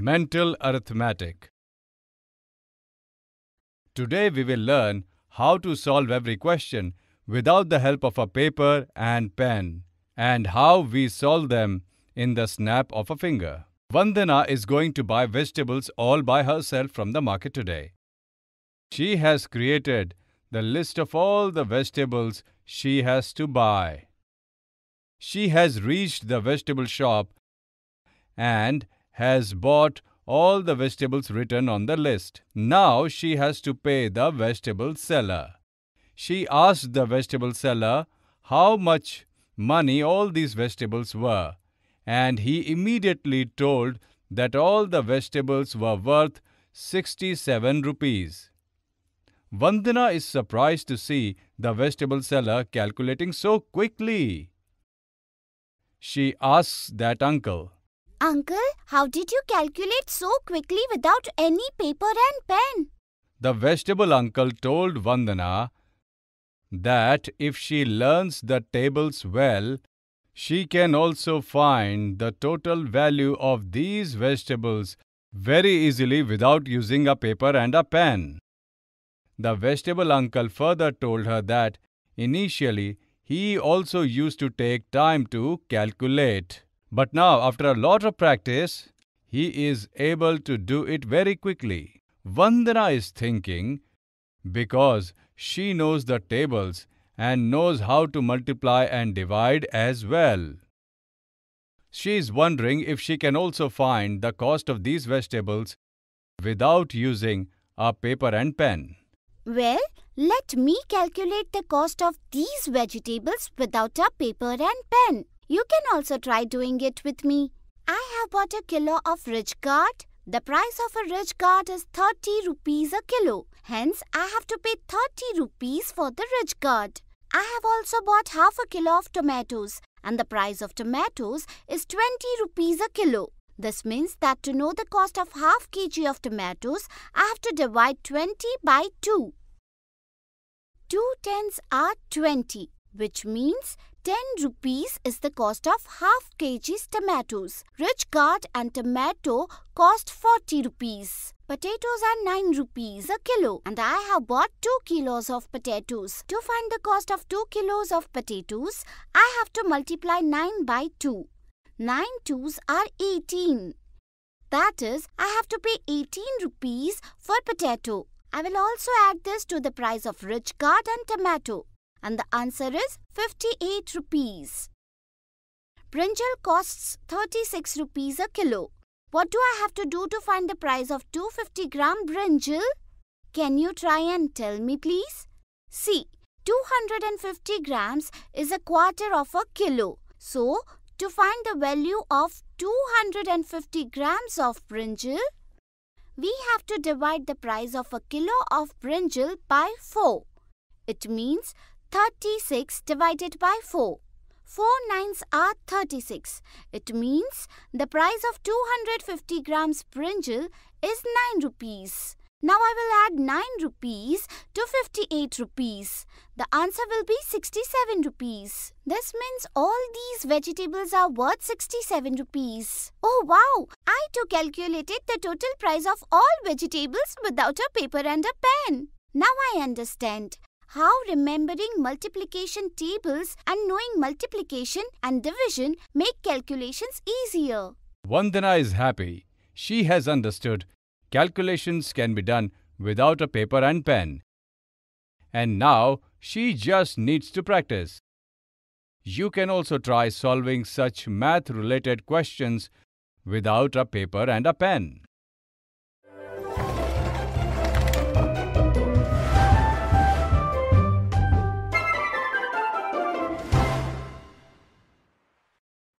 Mental Arithmetic Today we will learn how to solve every question without the help of a paper and pen and how we solve them in the snap of a finger. Vandana is going to buy vegetables all by herself from the market today. She has created the list of all the vegetables she has to buy. She has reached the vegetable shop and has bought all the vegetables written on the list. Now she has to pay the vegetable seller. She asked the vegetable seller how much money all these vegetables were, and he immediately told that all the vegetables were worth 67 rupees. Vandana is surprised to see the vegetable seller calculating so quickly. She asks that uncle, Uncle, how did you calculate so quickly without any paper and pen? The vegetable uncle told Vandana that if she learns the tables well, she can also find the total value of these vegetables very easily without using a paper and a pen. The vegetable uncle further told her that initially he also used to take time to calculate. But now, after a lot of practice, he is able to do it very quickly. Vandana is thinking because she knows the tables and knows how to multiply and divide as well. She is wondering if she can also find the cost of these vegetables without using a paper and pen. Well, let me calculate the cost of these vegetables without a paper and pen. You can also try doing it with me. I have bought a kilo of ridge gourd. The price of a ridge gourd is 30 rupees a kilo. Hence, I have to pay 30 rupees for the ridge gourd. I have also bought half a kilo of tomatoes and the price of tomatoes is 20 rupees a kilo. This means that to know the cost of half kg of tomatoes, I have to divide 20 by 2. 2 tens are 20, which means 10 rupees is the cost of half kg's tomatoes. Ridge gourd and tomato cost 40 rupees. Potatoes are 9 rupees a kilo and I have bought 2 kilos of potatoes. To find the cost of 2 kilos of potatoes, I have to multiply 9 by 2. 9 twos are 18. That is, I have to pay 18 rupees for potato. I will also add this to the price of ridge gourd and tomato. And the answer is 58 rupees. Brinjal costs 36 rupees a kilo. What do I have to do to find the price of 250 gram brinjal? Can you try and tell me please? See, 250 grams is a quarter of a kilo. So, to find the value of 250 grams of brinjal, we have to divide the price of a kilo of brinjal by 4. It means 36 divided by 4. 4 nines are 36. It means the price of 250 grams brinjal is 9 rupees. Now I will add 9 rupees to 58 rupees. The answer will be 67 rupees. This means all these vegetables are worth 67 rupees. Oh wow! I too calculated the total price of all vegetables without a paper and a pen. Now I understand how remembering multiplication tables and knowing multiplication and division make calculations easier. Vandana is happy. She has understood calculations can be done without a paper and pen. And now she just needs to practice. You can also try solving such math related questions without a paper and a pen.